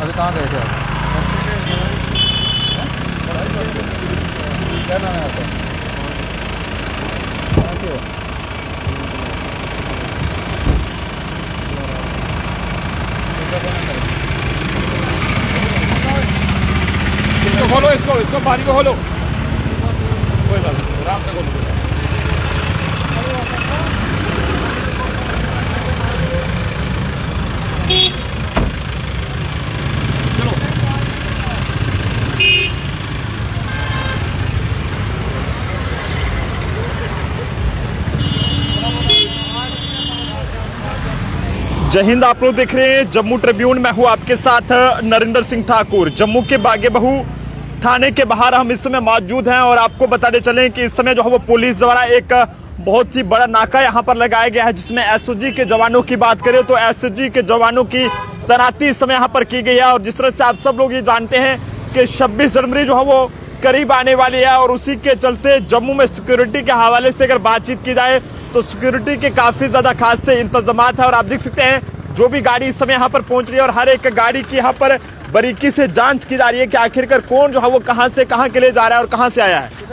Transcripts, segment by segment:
अभी कहाँ गए थे आप? क्या नाम है आपका? कहाँ से इसको खोलो, इसको इसको पानी को खोलो। कोई बात नहीं, आराम से खोलो। जय हिंद, आप लोग देख रहे हैं जम्मू ट्रिब्यून। में हूँ आपके साथ नरेंद्र सिंह ठाकुर। जम्मू के बागे बहू थाने के बाहर हम इस समय मौजूद हैं और आपको बताते चले कि इस समय जो है वो पुलिस द्वारा एक बहुत ही बड़ा नाका यहाँ पर लगाया गया है, जिसमें एसओजी के जवानों की बात करें तो एसओजी के जवानों की तैनाती इस समय यहाँ पर की गई है। और जिस तरह से आप सब लोग ये जानते हैं कि 26 जनवरी जो है वो करीब आने वाली है और उसी के चलते जम्मू में सिक्योरिटी के हवाले से अगर बातचीत की जाए तो सिक्योरिटी के काफ़ी ज़्यादा खास से इंतज़ाम है और आप देख सकते हैं जो भी गाड़ी इस समय यहाँ पर पहुँच रही है और हर एक गाड़ी की यहाँ पर बारीकी से जाँच की जा रही है कि आखिरकार कौन जो है वो कहाँ से कहाँ के लिए जा रहा है और कहाँ से आया है। कोई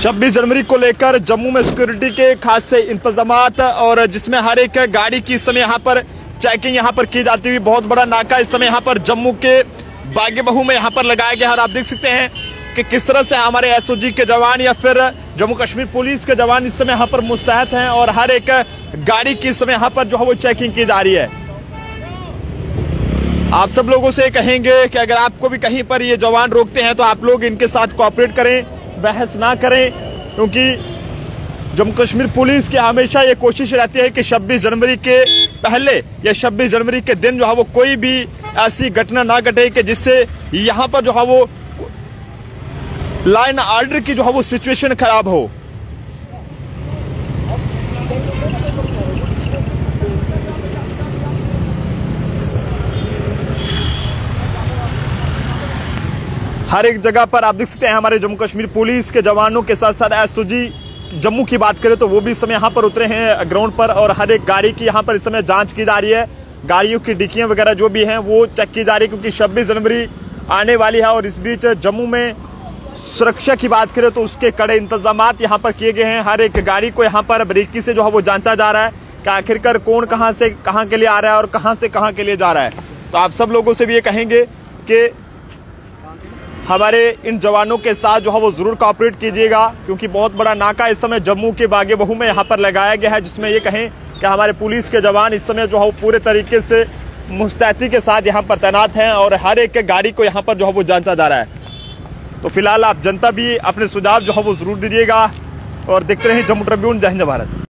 छब्बीस जनवरी को लेकर जम्मू में सिक्योरिटी के खास से इंतज़ाम और जिसमें हर एक गाड़ी की इस समय यहाँ पर चेकिंग यहाँ पर की जाती हुई बहुत बड़ा नाका इस समय यहाँ पर जम्मू के बागे बहू में यहाँ पर लगाया गया है और आप देख सकते हैं कि किस तरह से हमारे एसओजी के जवान या फिर जम्मू कश्मीर पुलिस के जवान इस समय यहाँ पर मुस्तैद हैं और हर एक गाड़ी की इस समय यहाँ पर जो है वो चेकिंग की जा रही है। आप सब लोगों से कहेंगे कि अगर आपको भी कहीं पर ये जवान रोकते हैं तो आप लोग इनके साथ कोऑपरेट करें, बहस ना करें, क्योंकि जम्मू कश्मीर पुलिस की हमेशा ये कोशिश रहती है कि 26 जनवरी के पहले या 26 जनवरी के दिन जो है वो कोई भी ऐसी घटना ना घटे कि जिससे यहाँ पर जो है वो लाइन आर्डर की जो है वो सिचुएशन खराब हो। हर एक जगह पर आप देख सकते हैं हमारे जम्मू कश्मीर पुलिस के जवानों के साथ साथ एसओजी जम्मू की बात करें तो वो भी इस समय यहाँ पर उतरे हैं ग्राउंड पर, और हर एक गाड़ी की यहाँ पर इस समय जाँच की जा रही है। गाड़ियों की डिक्कियाँ वगैरह जो भी हैं, वो चेक की जा रही है, क्योंकि 26 जनवरी आने वाली है, और इस बीच जम्मू में सुरक्षा की बात करें तो उसके कड़े इंतज़ाम यहाँ पर किए गए हैं। हर एक गाड़ी को यहाँ पर बारीकी से जो है वो जांचा जा रहा है कि आखिरकार कौन कहाँ से, कहाँ के लिए आ रहा है और कहाँ से, कहाँ के लिए जा रहा है। तो आप सब लोगों से भी ये कहेंगे कि हमारे इन जवानों के साथ जो है वो ज़रूर कॉपरेट कीजिएगा, क्योंकि बहुत बड़ा नाका इस समय जम्मू के बागे बहू में यहाँ पर लगाया गया है, जिसमें ये कहें कि हमारे पुलिस के जवान इस समय जो है वो पूरे तरीके से मुस्तैदी के साथ यहाँ पर तैनात हैं और हर एक गाड़ी को यहाँ पर जो है वो जांचा जा रहा है। तो फ़िलहाल आप जनता भी अपने सुझाव जो है वो ज़रूर दीजिएगा और देखते रहे जम्मू ट्रिब्यून जय हिंद, भारत।